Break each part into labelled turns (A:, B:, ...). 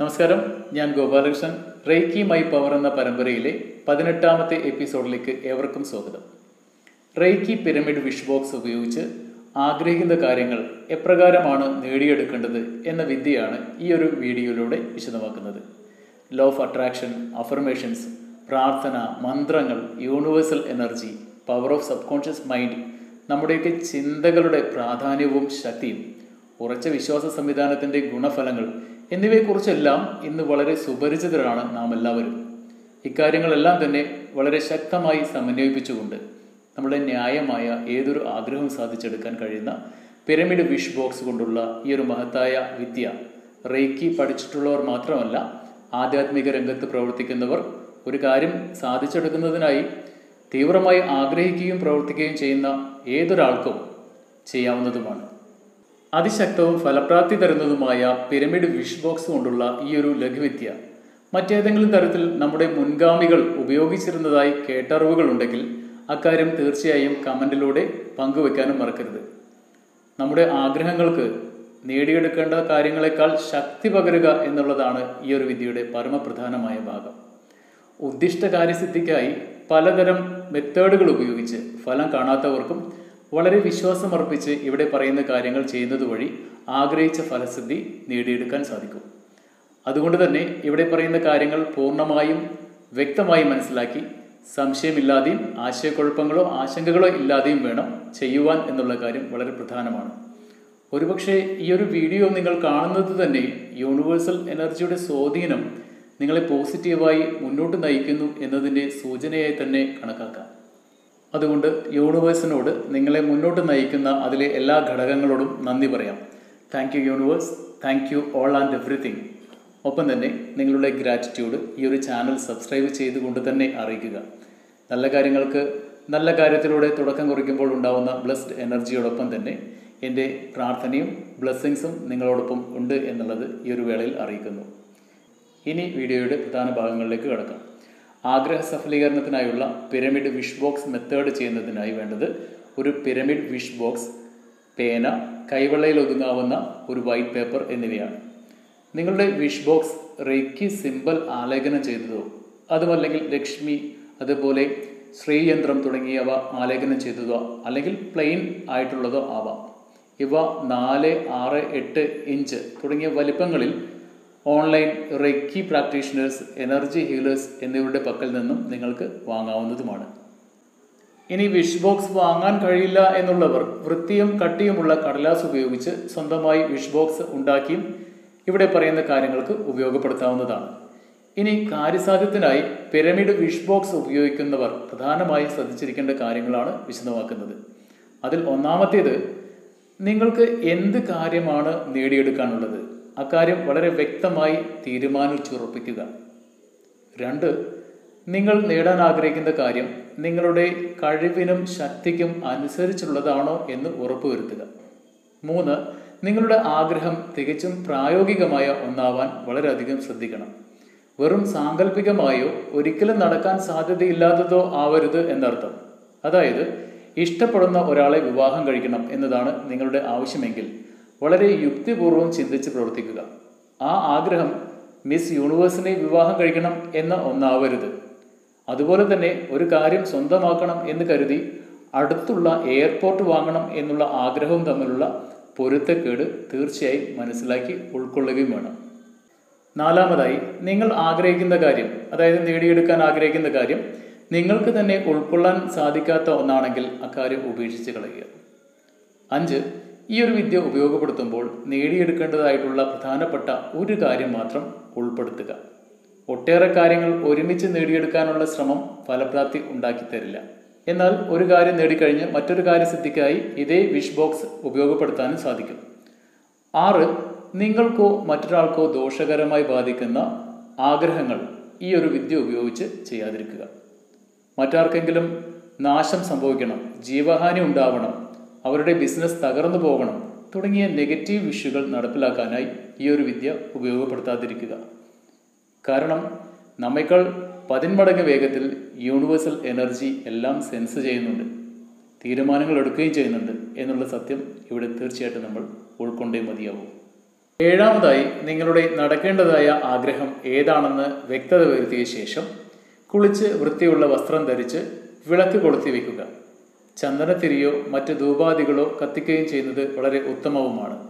A: നമസ്കാരം ഞാൻ Gopalakrishnan. Reiki my power എന്ന പരമ്പരയിലെ പതിനെട്ടാമത്തെ എപ്പിസോഡിലേക്ക് ഏവർക്കും സ്വാഗതം. റേക്കി പിരമിഡ് വിഷ് ബോക്സ് ഉപയോഗിച്ച് ആഗ്രഹിക്കുന്ന കാര്യങ്ങൾ എപ്രകാരമാണ് നേടിയെടുക്കേണ്ടത് എന്ന വിദ്യയാണ് ഈ ഒരു വീഡിയോയിലൂടെ വിശദമാക്കുന്നത്. ലോ ഓഫ് അട്രാക്ഷൻ അഫർമേഷൻസ് പ്രാർത്ഥന മന്ത്രങ്ങൾ universal energy power of subconscious mind നമ്മുടെയൊക്കെ ചിന്തകളുടെ പ്രാധാന്യവും ശക്തിയും ഉറച്ച വിശ്വാസ സംവിധാനത്തിന്റെ ഗുണഫലങ്ങൾ എന്നിവയെക്കുറിച്ചെല്ലാം ഇന്ന് വളരെ സുപരിചിതരാണ് നാം എല്ലാവരും ഇക്കാര്യങ്ങളെല്ലാം തന്നെ വളരെ ശക്തമായി സമന്വയിപ്പിച്ചുകൊണ്ട് നമ്മുടെ ന്യായമായ ഏതൊരു ആഗ്രഹവും സാധിച്ചെടുക്കാൻ കഴിയുന്ന പിരമിഡ് വിഷ് ബോക്സ് കൊണ്ടുള്ള ഈ ഒരു മഹത്തായ വിദ്യ. റേക്കി പഠിച്ചിട്ടുള്ളവർ മാത്രമല്ല ആധ്യാത്മിക രംഗത്ത് പ്രവർത്തിക്കുന്നവർ ഒരു കാര്യം സാധിച്ചെടുക്കുന്നതിനായി തീവ്രമായി ആഗ്രഹിക്കുകയും പ്രവർത്തിക്കുകയും ചെയ്യുന്ന ഏതൊരാൾക്കും ചെയ്യാവുന്നതുമാണ്. അതിശക്തവും ഫലപ്രാപ്തി തരുന്നതുമായ പിരമിഡ് വിഷ് ബോക്സ് കൊണ്ടുള്ള ഈ ഒരു ലഘുവിദ്യ. മറ്റേതെങ്കിലും തരത്തിൽ നമ്മുടെ മുൻഗാമികൾ ഉപയോഗിച്ചിരുന്നതായി കേട്ടറിവുകൾ ഉണ്ടെങ്കിൽ അക്കാര്യം തീർച്ചയായും കമന്റിലൂടെ പങ്കുവെക്കാനും മറക്കരുത്. നമ്മുടെ ആഗ്രഹങ്ങൾക്ക് നേടിയെടുക്കേണ്ട കാര്യങ്ങളെക്കാൾ ശക്തി പകരുക എന്നുള്ളതാണ് ഈ ഒരു വിദ്യയുടെ പരമപ്രധാനമായ ഭാഗം. ഉദ്ദിഷ്ട കാര്യസിദ്ധിക്കായി പലതരം മെത്തേഡുകൾ ഉപയോഗിച്ച് ഫലം കാണാത്തവർക്കും വളരെ വിശ്വാസം അർപ്പിച്ച് ഇവിടെ പറയുന്ന കാര്യങ്ങൾ ചെയ്യുന്നത് വഴി ആഗ്രഹിച്ച ഫലസിദ്ധി നേടിയെടുക്കാൻ സാധിക്കും. അതുകൊണ്ട് തന്നെ ഇവിടെ പറയുന്ന കാര്യങ്ങൾ പൂർണമായും വ്യക്തമായി മനസ്സിലാക്കി സംശയമില്ലാതെയും ആശയക്കുഴപ്പങ്ങളോ ആശങ്കകളോ ഇല്ലാതെയും വേണം ചെയ്യുവാൻ എന്നുള്ള കാര്യം വളരെ പ്രധാനമാണ്. ഒരുപക്ഷെ ഈ ഒരു വീഡിയോ നിങ്ങൾ കാണുന്നത് തന്നെ യൂണിവേഴ്സൽ എനർജിയുടെ സ്വാധീനം നിങ്ങളെ പോസിറ്റീവായി മുന്നോട്ട് നയിക്കുന്നു എന്നതിന്റെ സൂചനയായി തന്നെ കണക്കാക്കാം. അതുകൊണ്ട് യൂണിവേഴ്സിനോട് നിങ്ങളെ മുന്നോട്ട് നയിക്കുന്ന അതിലെ എല്ലാ ഘടകങ്ങളോടും നന്ദി പറയാം. Thank you universe thank you all and everything ഒപ്പം തന്നെ നിങ്ങളുടെ ഗ്രാറ്റിറ്റ്യൂഡ് ഈ ഒരു ചാനൽ സബ്സ്ക്രൈബ് ചെയ്തുകൊണ്ട് തന്നെ അറിയിക്കുക. നല്ല കാര്യങ്ങൾക്ക് നല്ല കാര്യത്തിലൂടെ തുടക്കം കുറിക്കുമ്പോൾ ഉണ്ടാവുന്ന ബ്ലസ്ഡ് എനർജിയോടൊപ്പം തന്നെ എന്റെ പ്രാർത്ഥനയും ബ്ലെസ്സിങ്സും നിങ്ങളോടൊപ്പം ഉണ്ട് എന്നുള്ളത് ഈ ഒരു വേളയിൽ അറിയിക്കുന്നു. ഇനി വീഡിയോയുടെ പ്രധാന ഭാഗങ്ങളിലേക്ക് കടക്കാം. ആഗ്രഹ സഫലീകരണത്തിനായുള്ള പിരമിഡ് വിഷ് ബോക്സ് മെത്തേഡ് ചെയ്യുന്നതിനായി വേണ്ടത് ഒരു പിരമിഡ് വിഷ് ബോക്സ് പേന കൈവെള്ളയിൽ ഒതുങ്ങാവുന്ന ഒരു വൈറ്റ് പേപ്പർ എന്നിവയാണ്. നിങ്ങളുടെ വിഷ് ബോക്സ് റേക്കി സിമ്പിൾ ആലേഖനം ചെയ്തതോ അതുമല്ലെങ്കിൽ ലക്ഷ്മി അതുപോലെ ശ്രീയന്ത്രം തുടങ്ങിയവ ആലേഖനം ചെയ്തതോ അല്ലെങ്കിൽ പ്ലെയിൻ ആയിട്ടുള്ളതോ ആവാം. ഇവ നാല് ആറ് എട്ട് ഇഞ്ച് തുടങ്ങിയ വലിപ്പങ്ങളിൽ online reiki practitioners energy healers എന്നിവരുടെ പക്കൽ നിന്നും നിങ്ങൾക്ക് വാങ്ങാവുന്നതുമാണ്. ഇനി വിഷ് ബോക്സ് വാങ്ങാൻ കഴിയില്ല എന്നുള്ളവർ വൃത്തിയും കട്ടിയുമുള്ള കടലാസ് ഉപയോഗിച്ച് സ്വന്തമായി വിഷ് ബോക്സ് ഉണ്ടാക്കിയും ഇവിടെ പറയുന്ന കാര്യങ്ങൾക്ക് ഉപയോഗപ്പെടുത്താവുന്നതാണ്. ഇനി കാര്യസാധ്യത്തിനായി പിരമിഡ് വിഷ് ബോക്സ് ഉപയോഗിക്കുന്നവർ പ്രധാനമായും ശ്രദ്ധിച്ചിരിക്കേണ്ട കാര്യങ്ങളാണ് വിശദമാക്കുന്നത്. അതിൽ ഒന്നാമത്തേത് നിങ്ങൾക്ക് എന്ത് കാര്യമാണ് നേടിയെടുക്കാനുള്ളത്? അക്കാര്യം വളരെ വ്യക്തമായി തീരുമാനിച്ചുറപ്പിക്കുക രണ്ട് നിങ്ങൾ നേടാൻ ആഗ്രഹിക്കുന്ന കാര്യം നിങ്ങളുടെ കഴിവിനും ശക്തിക്കും അനുസരിച്ചുള്ളതാണോ എന്ന് ഉറപ്പുവരുത്തുക. മൂന്ന് നിങ്ങളുടെ ആഗ്രഹം തികച്ചും പ്രായോഗികമായ ഒന്നാവാൻ വളരെയധികം ശ്രദ്ധിക്കണം. വെറും സാങ്കല്പികമായോ ഒരിക്കലും നടക്കാൻ സാധ്യതയില്ലാത്തതോ ആവരുത് എന്നർത്ഥം. അതായത് ഇഷ്ടപ്പെടുന്ന ഒരാളെ വിവാഹം കഴിക്കണം എന്നതാണ് നിങ്ങളുടെ ആവശ്യമെങ്കിൽ. വളരെ യുക്തിപൂർവം ചിന്തിച്ച് പ്രവർത്തിക്കുക. ആ ആഗ്രഹം മിസ് യൂണിവേഴ്സിനെ വിവാഹം കഴിക്കണം എന്ന ഒന്നാവരുത്. അതുപോലെ തന്നെ ഒരു കാര്യം സ്വന്തമാക്കണം എന്ന് കരുതി അടുത്തുള്ള എയർപോർട്ട് വാങ്ങണം എന്നുള്ള ആഗ്രഹവും തമ്മിലുള്ള പൊരുത്തക്കേട് തീർച്ചയായും മനസ്സിലാക്കി ഉൾക്കൊള്ളുകയും വേണം. നാലാമതായി നിങ്ങൾ ആഗ്രഹിക്കുന്ന കാര്യം അതായത് നേടിയെടുക്കാൻ ആഗ്രഹിക്കുന്ന കാര്യം നിങ്ങൾക്ക് തന്നെ ഉൾക്കൊള്ളാൻ സാധിക്കാത്ത ഒന്നാണെങ്കിൽ അക്കാര്യം ഉപേക്ഷിച്ച് കളയുക. അഞ്ച് ഈ ഒരു വിദ്യ ഉപയോഗപ്പെടുത്തുമ്പോൾ നേടിയെടുക്കേണ്ടതായിട്ടുള്ള പ്രധാനപ്പെട്ട ഒരു കാര്യം മാത്രം ഉൾപ്പെടുത്തുക. ഒട്ടേറെ കാര്യങ്ങൾ ഒരുമിച്ച് നേടിയെടുക്കാനുള്ള ശ്രമം ഫലപ്രാപ്തി ഉണ്ടാക്കി തരില്ല. എന്നാൽ ഒരു കാര്യം നേടിക്കഴിഞ്ഞ് മറ്റൊരു കാര്യസിദ്ധിക്കായി ഇതേ വിഷ് ബോക്സ് ഉപയോഗപ്പെടുത്താനും സാധിക്കും. ആറ് നിങ്ങൾക്കോ മറ്റൊരാൾക്കോ ദോഷകരമായി ബാധിക്കുന്ന ആഗ്രഹങ്ങൾ ഈ ഒരു വിദ്യ ഉപയോഗിച്ച് ചെയ്യാതിരിക്കുക. മറ്റാർക്കെങ്കിലും നാശം സംഭവിക്കണം ജീവഹാനി ഉണ്ടാവണം അവരുടെ ബിസിനസ് തകർന്നു പോകണം തുടങ്ങിയ നെഗറ്റീവ് വിഷുകൾ നടപ്പിലാക്കാനായി ഈ ഒരു വിദ്യ ഉപയോഗപ്പെടുത്താതിരിക്കുക. കാരണം നമ്മേക്കാൾ പതിന്മടങ്ങ് വേഗത്തിൽ യൂണിവേഴ്സൽ എനർജി എല്ലാം സെൻസ് ചെയ്യുന്നുണ്ട് തീരുമാനങ്ങൾ എടുക്കുകയും ചെയ്യുന്നുണ്ട് എന്നുള്ള സത്യം ഇവിടെ തീർച്ചയായിട്ടും നമ്മൾ ഉൾക്കൊണ്ടേ മതിയാവും. ഏഴാമതായി നിങ്ങളുടെ നടക്കേണ്ടതായ ആഗ്രഹം ഏതാണെന്ന് വ്യക്തത വരുത്തിയ ശേഷം കുളിച്ച് വൃത്തിയുള്ള വസ്ത്രം ധരിച്ച് വിളക്ക് കൊളുത്തി വെക്കുക. ചന്ദനത്തിരിയോ മറ്റ് ധൂപാദികളോ കത്തിക്കുകയും ചെയ്യുന്നത് വളരെ ഉത്തമവുമാണ്.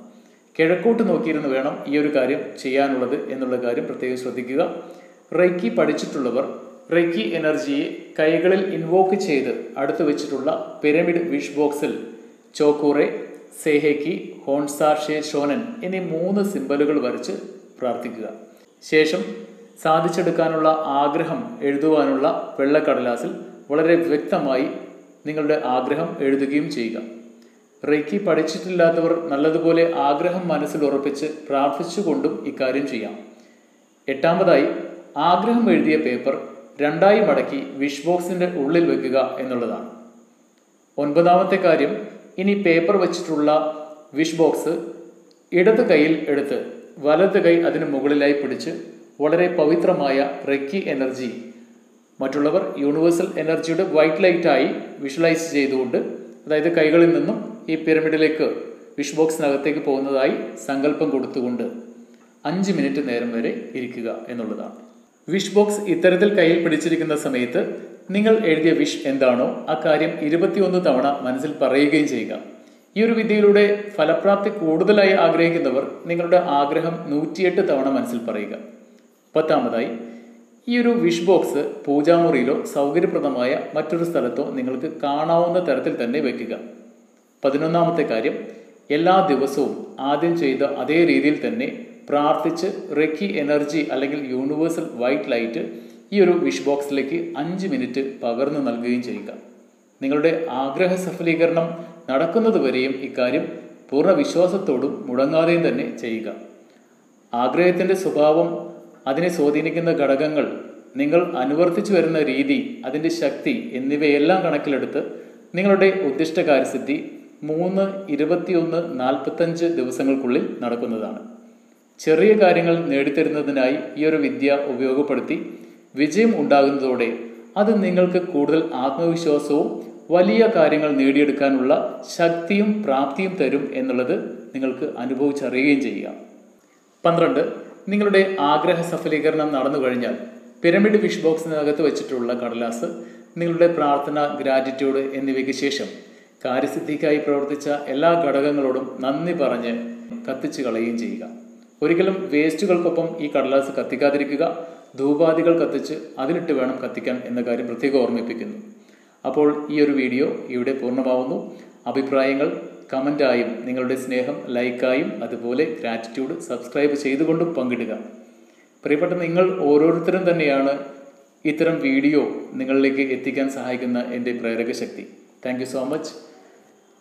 A: കിഴക്കോട്ട് നോക്കിയിരുന്ന് വേണം ഈ ഒരു കാര്യം ചെയ്യാനുള്ളത് എന്നുള്ള കാര്യം പ്രത്യേകം ശ്രദ്ധിക്കുക. റൈക്കി പഠിച്ചിട്ടുള്ളവർ റൈക്കി എനർജിയെ കൈകളിൽ ഇൻവോക്ക് ചെയ്ത് അടുത്ത് വെച്ചിട്ടുള്ള പിരമിഡ് വിഷ് ബോക്സിൽ ചോക്കൂറെ സേഹേക്കി ഹോൺസാർഷെ ഷോനൻ എന്നീ മൂന്ന് സിമ്പലുകൾ വരച്ച് പ്രാർത്ഥിക്കുക. ശേഷം സാധിച്ചെടുക്കാനുള്ള ആഗ്രഹം എഴുതുവാനുള്ള വെള്ളക്കടലാസിൽ വളരെ വ്യക്തമായി നിങ്ങളുടെ ആഗ്രഹം എഴുതുകയും ചെയ്യുക. റേക്കി പഠിച്ചിട്ടില്ലാത്തവർ നല്ലതുപോലെ ആഗ്രഹം മനസ്സിൽ ഉറപ്പിച്ച് പ്രാർത്ഥിച്ചുകൊണ്ടും ഇക്കാര്യം ചെയ്യാം. എട്ടാമതായി ആഗ്രഹം എഴുതിയ പേപ്പർ രണ്ടായി മടക്കി വിഷ് ബോക്സിന്റെ ഉള്ളിൽ വെക്കുക എന്നുള്ളതാണ്. ഒൻപതാമത്തെ കാര്യം ഇനി പേപ്പർ വെച്ചിട്ടുള്ള വിഷ് ബോക്സ് ഇടത് കൈയിൽ എടുത്ത് വലത് കൈ അതിന് മുകളിലായി പിടിച്ച് വളരെ പവിത്രമായ റെക്കി എനർജി മറ്റുള്ളവർ യൂണിവേഴ്സൽ എനർജിയുടെ വൈറ്റ് ലൈറ്റായി വിഷ്വലൈസ് ചെയ്തുകൊണ്ട് അതായത് കൈകളിൽ നിന്നും ഈ പിരമിഡിലേക്ക് വിഷ് ബോക്സിനകത്തേക്ക് പോകുന്നതായി സങ്കല്പം കൊടുത്തുകൊണ്ട് അഞ്ച് മിനിറ്റ് നേരം വരെ ഇരിക്കുക എന്നുള്ളതാണ്. വിഷ് ബോക്സ് ഇത്തരത്തിൽ കയ്യിൽ പിടിച്ചിരിക്കുന്ന സമയത്ത് നിങ്ങൾ എഴുതിയ വിഷ് എന്താണോ ആ കാര്യം ഇരുപത്തിയൊന്ന് തവണ മനസ്സിൽ പറയുകയും ചെയ്യുക. ഈ ഒരു വിദ്യയിലൂടെ ഫലപ്രാപ്തി കൂടുതലായി ആഗ്രഹിക്കുന്നവർ നിങ്ങളുടെ ആഗ്രഹം നൂറ്റിയെട്ട് തവണ മനസ്സിൽ പറയുക. പത്താമതായി ഈ ഒരു വിഷ് ബോക്സ് പൂജാമുറിയിലോ സൗകര്യപ്രദമായ മറ്റൊരു സ്ഥലത്തോ നിങ്ങൾക്ക് കാണാവുന്ന തരത്തിൽ തന്നെ വയ്ക്കുക പതിനൊന്നാമത്തെ കാര്യം എല്ലാ ദിവസവും ആദ്യം ചെയ്ത അതേ രീതിയിൽ തന്നെ പ്രാർത്ഥിച്ച് റെക്കി എനർജി അല്ലെങ്കിൽ യൂണിവേഴ്സൽ വൈറ്റ് ലൈറ്റ് ഈ ഒരു വിഷ് ബോക്സിലേക്ക് അഞ്ച് മിനിറ്റ് പകർന്നു നൽകുകയും ചെയ്യുക. നിങ്ങളുടെ ആഗ്രഹ സഫലീകരണം നടക്കുന്നത് നടക്കുന്നതുവരെയും ഇക്കാര്യം പൂർണ വിശ്വാസത്തോടും മുടങ്ങാതെയും തന്നെ ചെയ്യുക. ആഗ്രഹത്തിന്റെ സ്വഭാവം അതിനെ സ്വാധീനിക്കുന്ന ഘടകങ്ങൾ നിങ്ങൾ അനുവർത്തിച്ചു വരുന്ന രീതി അതിന്റെ ശക്തി എന്നിവയെല്ലാം കണക്കിലെടുത്ത് നിങ്ങളുടെ ഉദ്ദിഷ്ട കാര്യസിദ്ധി മൂന്ന് ഇരുപത്തിയൊന്ന് നാൽപ്പത്തഞ്ച് ദിവസങ്ങൾക്കുള്ളിൽ നടക്കുന്നതാണ്. ചെറിയ കാര്യങ്ങൾ നേടിത്തരുന്നതിനായി ഈ ഒരു വിദ്യ ഉപയോഗപ്പെടുത്തി വിജയം ഉണ്ടാകുന്നതോടെ അത് നിങ്ങൾക്ക് കൂടുതൽ ആത്മവിശ്വാസവും വലിയ കാര്യങ്ങൾ നേടിയെടുക്കാനുള്ള ശക്തിയും പ്രാപ്തിയും തരും എന്നുള്ളത് നിങ്ങൾക്ക് അനുഭവിച്ചറിയുകയും ചെയ്യുക പന്ത്രണ്ട് നിങ്ങളുടെ ആഗ്രഹ സഫലീകരണം നടന്നു കഴിഞ്ഞാൽ പിരമിഡ് വിഷ് ബോക്സിനകത്ത് വെച്ചിട്ടുള്ള കടലാസ് നിങ്ങളുടെ പ്രാർത്ഥന ഗ്രാറ്റിറ്റ്യൂഡ് എന്നിവയ്ക്ക് ശേഷം കാര്യസിദ്ധിക്കായി പ്രവർത്തിച്ച എല്ലാ ഘടകങ്ങളോടും നന്ദി പറഞ്ഞ് കത്തിച്ചു കളയുകയും ചെയ്യുക. ഒരിക്കലും വേസ്റ്റുകൾക്കൊപ്പം ഈ കടലാസ് കത്തിക്കാതിരിക്കുക. ധൂപാദികൾ കത്തിച്ച് അതിലിട്ട് വേണം കത്തിക്കാൻ എന്ന കാര്യം പ്രത്യേകം ഓർമ്മിപ്പിക്കുന്നു. അപ്പോൾ ഈ ഒരു വീഡിയോ ഇവിടെ പൂർണമാവുന്നു. അഭിപ്രായങ്ങൾ കമന്റായും നിങ്ങളുടെ സ്നേഹം ലൈക്കായും അതുപോലെ ഗ്രാറ്റിറ്റ്യൂഡ് സബ്സ്ക്രൈബ് ചെയ്തുകൊണ്ടും പങ്കിടുക. പ്രിയപ്പെട്ട നിങ്ങൾ ഓരോരുത്തരും തന്നെയാണ് ഇത്തരം വീഡിയോ നിങ്ങളിലേക്ക് എത്തിക്കാൻ സഹായിക്കുന്ന എന്റെ പ്രേരക ശക്തി. താങ്ക് സോ മച്ച്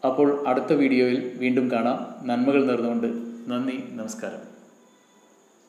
A: അപ്പോൾ അടുത്ത വീഡിയോയിൽ വീണ്ടും കാണാം. നന്മകൾ നേർന്നുകൊണ്ട് നന്ദി നമസ്കാരം.